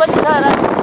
我起来了。